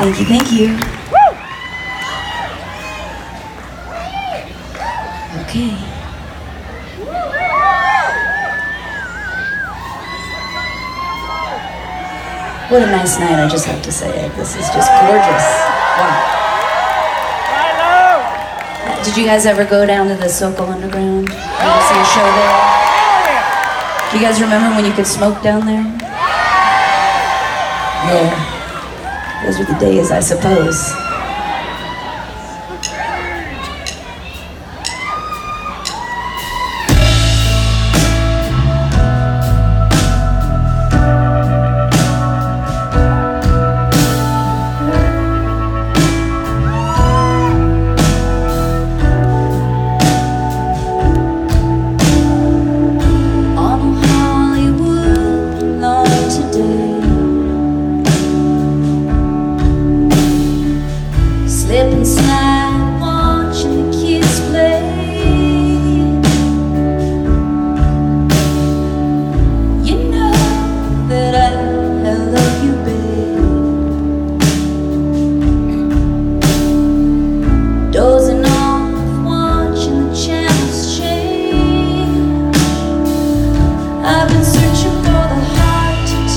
Thank you, thank you. Okay. What a nice night, I just have to say. This is just gorgeous. Wow. Uh, did you guys ever go down to the Sokol Underground? You see a show there? Do you guys remember when you could smoke down there? Yeah. Those were the days, I suppose.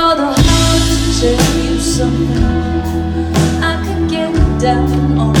for the heart to tell you something. I could get down